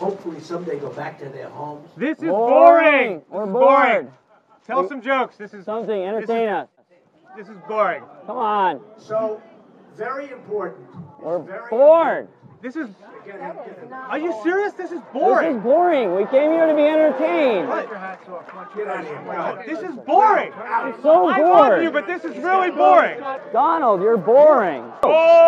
hopefully someday go back to their homes. This is Boring. boring. We're is bored. boring. Tell some jokes. This is Something, entertain us. this is boring. Come on. So, very important. We're Very bored. This is. Are you serious? This is boring. This is boring. We came here to be entertained. Get this is boring. So I love you, but this is really boring. Donald, you're boring. Boring.